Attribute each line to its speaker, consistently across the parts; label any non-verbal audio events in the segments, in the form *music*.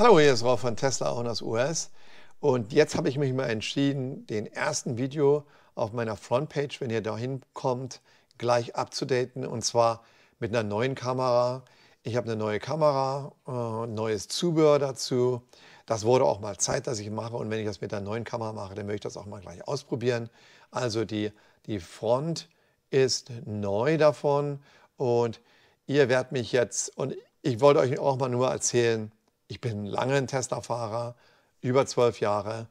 Speaker 1: Hallo, hier ist Rolf von Tesla Owners US und jetzt habe ich mich mal entschieden, den ersten Video auf meiner Frontpage, wenn ihr dahin kommt, gleich abzudaten und zwar mit einer neuen Kamera. Ich habe eine neue Kamera, äh, neues Zubehör dazu. Das wurde auch mal Zeit, dass ich mache und wenn ich das mit einer neuen Kamera mache, dann möchte ich das auch mal gleich ausprobieren. Also die, die Front ist neu davon und ihr werdet mich jetzt, und ich wollte euch auch mal nur erzählen, ich bin lange ein Tesla-Fahrer, über zwölf Jahre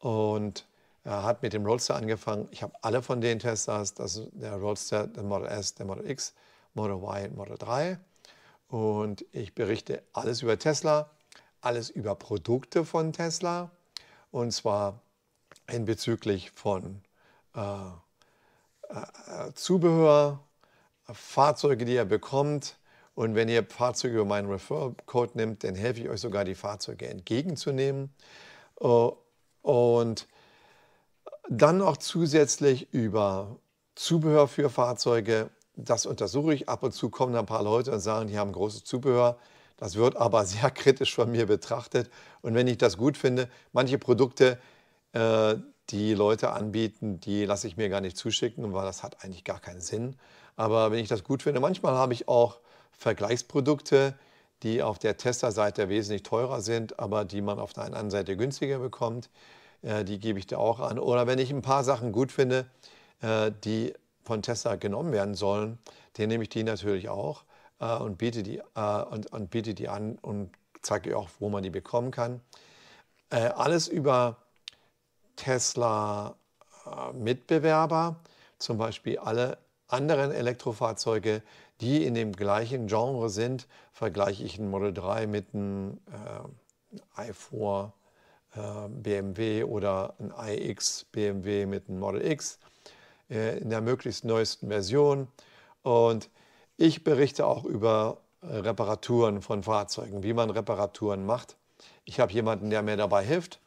Speaker 1: und er hat mit dem Roadster angefangen. Ich habe alle von den Teslas, das ist der Roadster, der Model S, der Model X, Model Y und Model 3. Und ich berichte alles über Tesla, alles über Produkte von Tesla und zwar in bezüglich von äh, äh, Zubehör, Fahrzeuge, die er bekommt, und wenn ihr Fahrzeuge über meinen Referral-Code nimmt, dann helfe ich euch sogar, die Fahrzeuge entgegenzunehmen. Äh, und dann noch zusätzlich über Zubehör für Fahrzeuge. Das untersuche ich. Ab und zu kommen ein paar Leute und sagen, die haben großes Zubehör. Das wird aber *laughs* sehr kritisch von mir betrachtet. Und wenn ich das gut finde, manche Produkte, äh, die Leute anbieten, die lasse ich mir gar nicht zuschicken, weil das hat eigentlich gar keinen Sinn. Aber wenn ich das gut finde, manchmal habe ich auch Vergleichsprodukte, die auf der Tester-Seite wesentlich teurer sind, aber die man auf der anderen Seite günstiger bekommt. Äh, die gebe ich dir auch an. Oder wenn ich ein paar Sachen gut finde, äh, die von Tesla genommen werden sollen, dann nehme ich die natürlich auch äh, und, biete die, und, und biete die an und zeige auch, wo man die bekommen kann. alles über Tesla-Mitbewerber, zum Beispiel alle anderen Elektrofahrzeuge, die in dem gleichen Genre sind, vergleiche ich ein Model 3 mit einem äh, i4 äh, BMW oder ein iX BMW mit einem Model X äh, in der möglichst neuesten Version. Und ich berichte auch über Reparaturen von Fahrzeugen, wie man Reparaturen macht. Ich habe jemanden, der mir dabei hilft.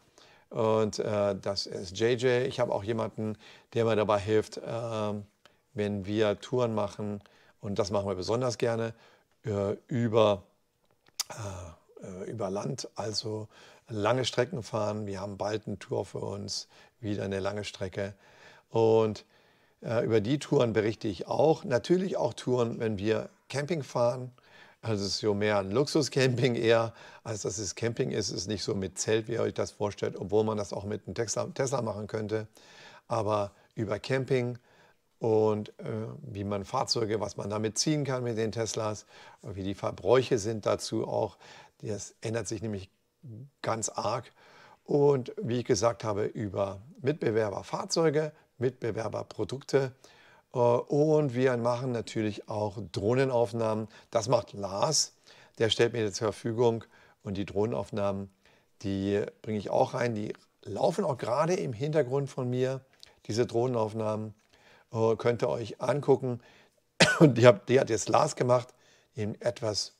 Speaker 1: Und äh, das ist JJ. Ich habe auch jemanden, der mir dabei hilft, äh, wenn wir Touren machen, und das machen wir besonders gerne, äh, über, äh, über Land, also lange Strecken fahren. Wir haben bald eine Tour für uns, wieder eine lange Strecke. Und äh, über die Touren berichte ich auch. Natürlich auch Touren, wenn wir Camping fahren. Also es ist so mehr ein Luxuscamping eher, als dass es Camping ist. Es ist nicht so mit Zelt, wie ihr euch das vorstellt, obwohl man das auch mit einem Tesla machen könnte. Aber über Camping und äh, wie man Fahrzeuge, was man damit ziehen kann mit den Teslas, wie die Verbräuche sind dazu auch. Das ändert sich nämlich ganz arg. Und wie ich gesagt habe, über Mitbewerberfahrzeuge, Mitbewerberprodukte. Äh, und wir machen natürlich auch Drohnenaufnahmen. Das macht Lars. Der stellt mir zur Verfügung. Und die Drohnenaufnahmen, die bringe ich auch rein. Die laufen auch gerade im Hintergrund von mir, diese Drohnenaufnahmen. Äh, könnt ihr euch angucken. *clears throat* Und die, hab, die hat jetzt Lars gemacht in etwas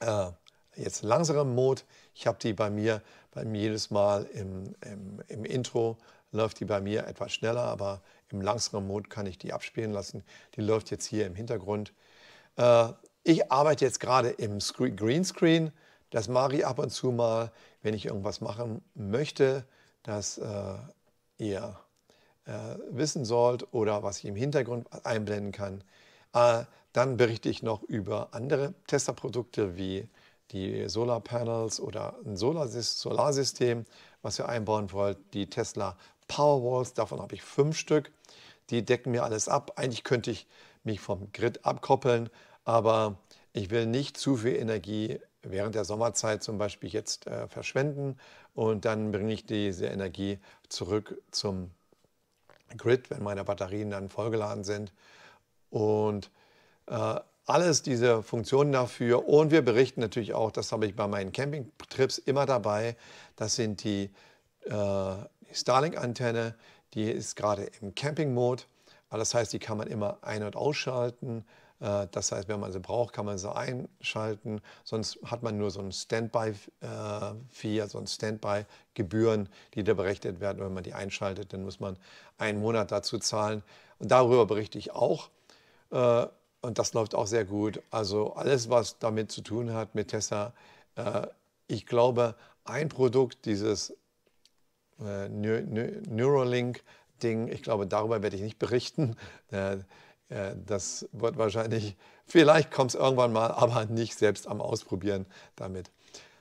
Speaker 1: äh, jetzt langsamerem Mode. Ich habe die bei mir, bei mir jedes Mal im, im, im, Intro läuft die bei mir etwas schneller, aber im langsamen Mode kann ich die abspielen lassen. Die läuft jetzt hier im Hintergrund. Äh, ich arbeite jetzt gerade im Greenscreen. Das mache ich ab und zu mal, wenn ich irgendwas machen möchte, dass äh, ihr äh, wissen sollt oder was ich im Hintergrund einblenden kann. Äh, dann berichte ich noch über andere Testerprodukte wie die Solarpanels oder ein Solarsystem, was ihr einbauen wollt, die Tesla Powerwalls, davon habe ich fünf Stück. Die decken mir alles ab. Eigentlich könnte ich mich vom Grid abkoppeln, aber ich will nicht zu viel Energie während der Sommerzeit zum Beispiel jetzt äh, verschwenden und dann bringe ich diese Energie zurück zum Grid, wenn meine Batterien dann vollgeladen sind. Und äh, alles diese Funktionen dafür. Und wir berichten natürlich auch, das habe ich bei meinen Campingtrips immer dabei, das sind die, äh, die Starlink-Antenne, die ist gerade im Camping-Mode. Das heißt, die kann man immer ein- und ausschalten. Äh, das heißt, wenn man sie braucht, kann man sie einschalten. Sonst hat man nur so ein Standby-Fee, so ein Standby-Gebühren, die da berechnet werden. Wenn man die einschaltet, dann muss man einen Monat dazu zahlen. Und darüber berichte ich auch. Äh, und das läuft auch sehr gut. Also alles, was damit zu tun hat mit Tesla, äh, ich glaube, ein Produkt, dieses äh, Neuralink-Ding, ich glaube, darüber werde ich nicht berichten. Äh, das wird wahrscheinlich, vielleicht kommt es irgendwann mal, aber nicht selbst am Ausprobieren damit.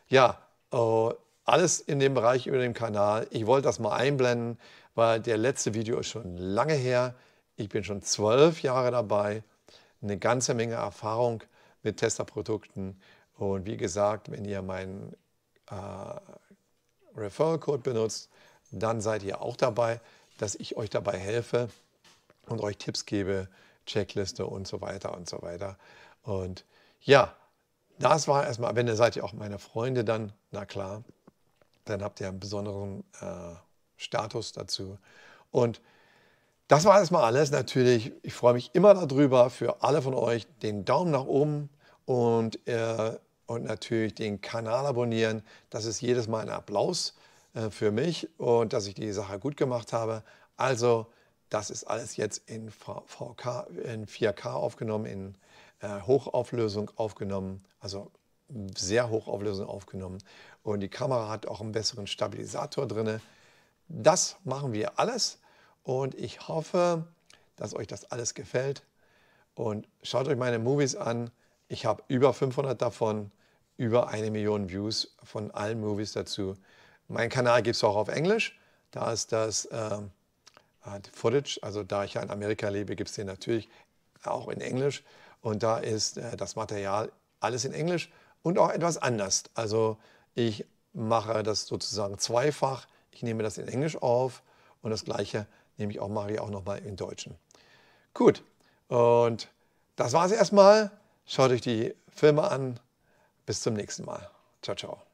Speaker 1: Ja, äh, alles in dem Bereich über dem Kanal. Ich wollte das mal einblenden, weil der letzte Video ist schon lange her. Ich bin schon zwölf Jahre dabei, eine ganze Menge Erfahrung mit Testerprodukten. Und wie gesagt, wenn ihr meinen äh, Referral Code benutzt, dann seid ihr auch dabei, dass ich euch dabei helfe und euch Tipps gebe, Checkliste und so weiter und so weiter. Und ja, das war erstmal, wenn ihr seid ja auch meine Freunde dann, na klar, dann habt ihr einen besonderen äh, Status dazu. Und das war erstmal alles. Natürlich, ich freue mich immer darüber für alle von euch, den Daumen nach oben und, äh, und natürlich den Kanal abonnieren. Das ist jedes Mal ein Applaus äh, für mich und dass ich die Sache gut gemacht habe. Also, das ist alles jetzt in, VK, in 4K aufgenommen, in äh, Hochauflösung aufgenommen, also sehr Hochauflösung aufgenommen. Und die Kamera hat auch einen besseren Stabilisator drin. Das machen wir alles und ich hoffe, dass euch das alles gefällt. Und schaut euch meine Movies an. Ich habe über 500 davon, über eine Million Views von allen Movies dazu. Mein Kanal gibt es auch auf Englisch. Da ist das äh, Footage, also da ich ja in Amerika lebe, gibt es den natürlich auch in Englisch. Und da ist äh, das Material alles in Englisch und auch etwas anders. Also ich mache das sozusagen zweifach. Ich nehme das in Englisch auf und das gleiche nehme ich auch, mache ich auch nochmal in Deutschen. Gut, und das war es erstmal. Schaut euch die Filme an. Bis zum nächsten Mal. Ciao, ciao.